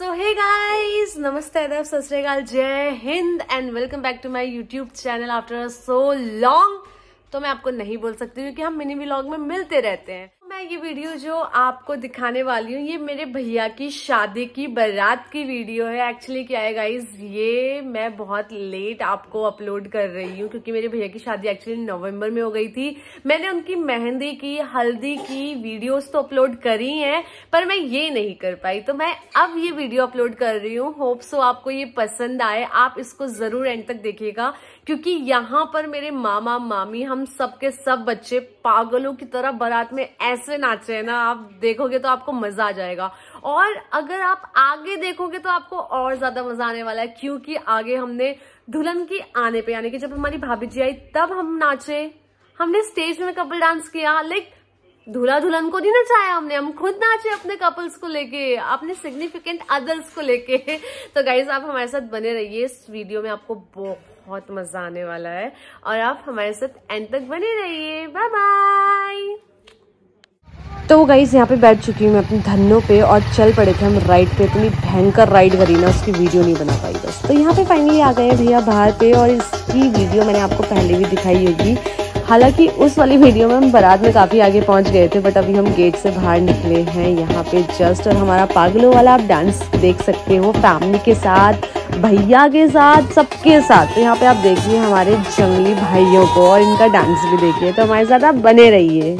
सो hey guys नमस्ते अदब, सत जय Hind and welcome back to my YouTube channel after so long तो मैं आपको नहीं बोल सकती क्योंकि हम मिनी व्लॉग में मिलते रहते हैं। मैं ये वीडियो जो आपको दिखाने वाली हूँ, ये मेरे भैया की शादी की, बारात की वीडियो है। एक्चुअली क्या है गाइज़ ये मैं बहुत लेट आपको अपलोड कर रही हूँ, क्योंकि मेरे भैया की शादी एक्चुअली नवंबर में हो गई थी। मैंने उनकी मेहंदी की, हल्दी की वीडियोस तो अपलोड करी हैं, पर मैं ये नहीं कर पाई। तो मैं अब ये वीडियो अपलोड कर रही हूँ। होप सो आपको ये पसंद आए। आप इसको ज़रूर एंड तक देखिएगा। क्योंकि यहाँ पर मेरे मामा, मामी, हम सबके सब बच्चे पागलों की तरह बारात में ऐसे नाचे हैं ना, आप देखोगे तो आपको मज़ा आ जाएगा। और अगर आप आगे देखोगे तो आपको और ज़्यादा मज़ा आने वाला है, क्योंकि आगे हमने दुल्हन की आने पे, यानी कि जब हमारी भाभी जी आई, तब हम नाचे। हमने स्टेज में कपल डांस किया, लाइक दूल्हा दुल्हन को नहीं नचाया हमने, हम खुद नाचे अपने कपल्स को लेके, अपने सिग्निफिकेंट अदर्स को लेके। तो गाइज़ आप हमारे साथ बने रहिए, इस वीडियो में आपको बहुत मज़ा आने वाला है। और आप हमारे साथ एंड तक बने रहिए। बाय बाय तो गाइज़ यहाँ पे बैठ चुकी हूँ मैं अपने धनों पे और चल पड़े थे हम राइड पे। इतनी भयंकर राइड करी ना, उसकी वीडियो नहीं बना पाई बस। तो यहाँ पे फाइनली आ गए भैया बाहर पे और इसकी वीडियो मैंने आपको पहले भी दिखाई होगी। हालाँकि उस वाली वीडियो में हम बारात में काफ़ी आगे पहुँच गए थे बट अभी हम गेट से बाहर निकले हैं। यहाँ पे जस्ट और हमारा पागलों वाला आप डांस देख सकते हो फैमिली के साथ, भैया के साथ, सबके साथ। तो यहाँ पे आप देखिए हमारे जंगली भाइयों को और इनका डांस भी देखिए तो हमारे साथ आप बने रहिए।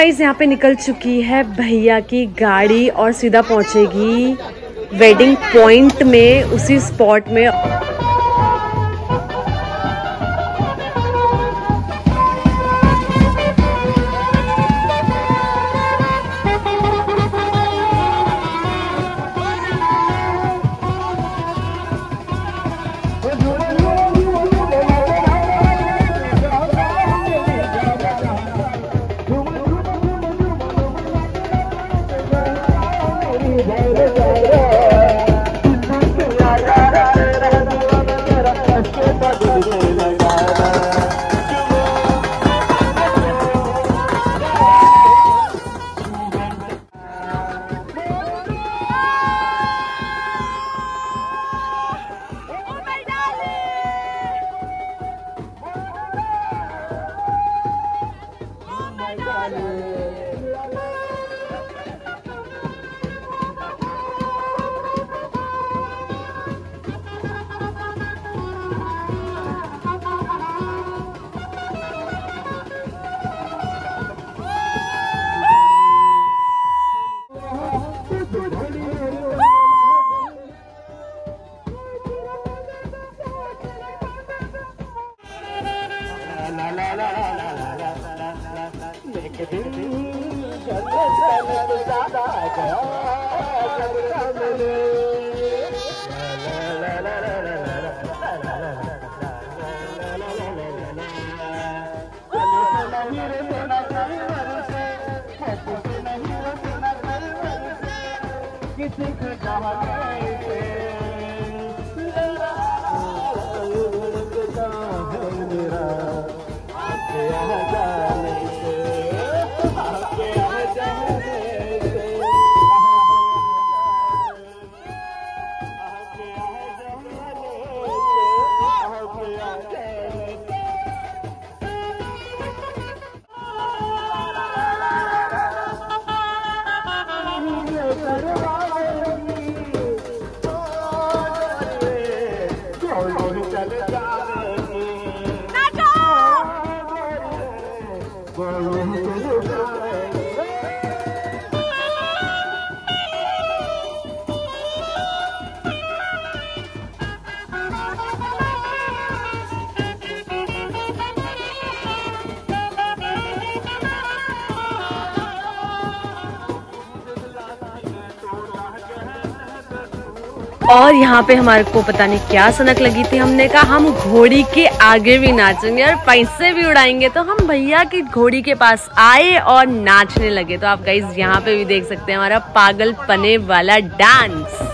गाइज़ यहाँ पे निकल चुकी है भैया की गाड़ी और सीधा पहुंचेगी वेडिंग पॉइंट में, उसी स्पॉट में। যাওয়া उठाए और यहाँ पे हमारे को पता नहीं क्या सनक लगी थी। हमने कहा, हम घोड़ी के आगे भी नाचेंगे और पैसे भी उड़ाएँगे। तो हम भैया की घोड़ी के पास आए और नाचने लगे। तो आप गाइज़ यहाँ पे भी देख सकते हैं हमारा पागल पने वाला डांस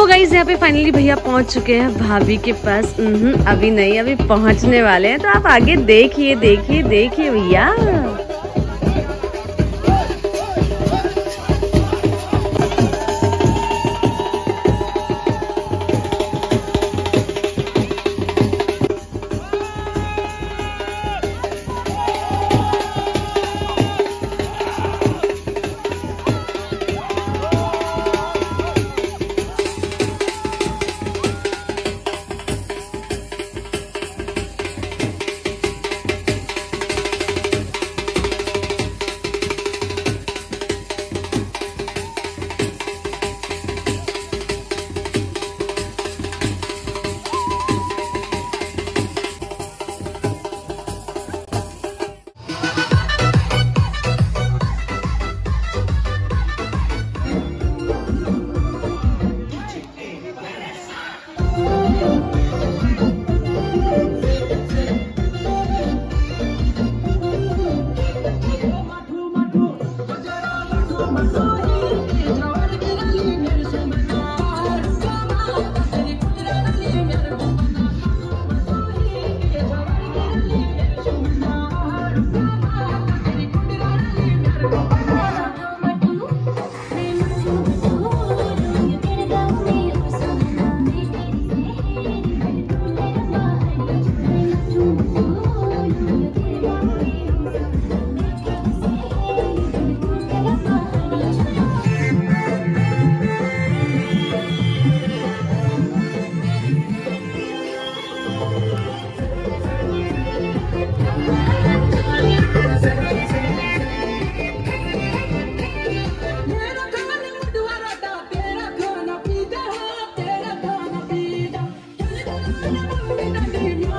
तो गाइज़ यहाँ पे फाइनली भैया पहुँच चुके हैं भाभी के पास। अभी नहीं, अभी पहुँचने वाले हैं। तो आप आगे देखिए देखिए देखिए भैया। Not to hear you.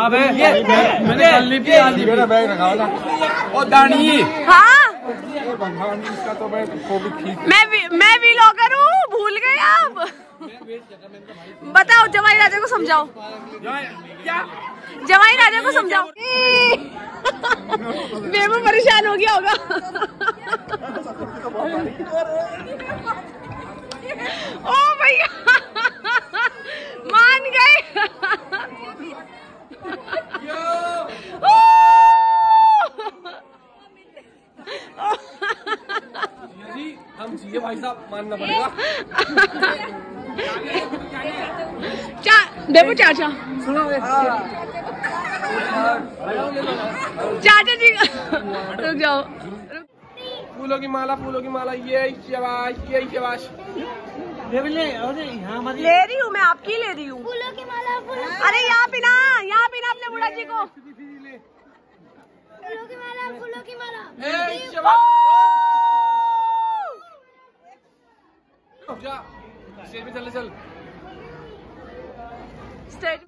खराब है। ये मैंने कल नहीं पिया मेरा बैग रखा ना और दानी हाँ? इसका तो मैं कोविड ठीक मैं भी मैं व्लॉगर हूँ भूल गए आप? बताओ जवाई राजा को समझाओ। क्या? जवाई राजा को समझाओ। बेबू परेशान हो गया होगा। ओ भैया मान गए जी हम जिए भाई साहब मानना पड़ेगा। चा बेबू चाचा। चाचा जी रुक जाओ। फूलों की माला फूलों की माला ये शबाश ये शबाश। ले रही हूँ मैं आपकी ले रही हूँ। फूलों की माला फूलों अरे यहाँ पिना यहाँ पिना अपने बुढ़ा जी को। फूलों की माला फूलों की माला। जा। स्टेज पे चले चल। स्टेज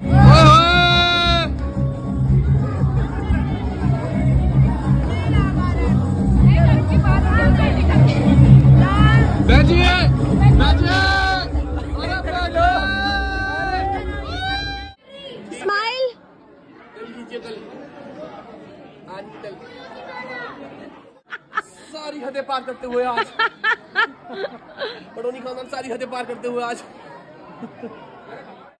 सारी हदें पार करते हुए आज। खानदान सारी हदें पार करते हुए आज।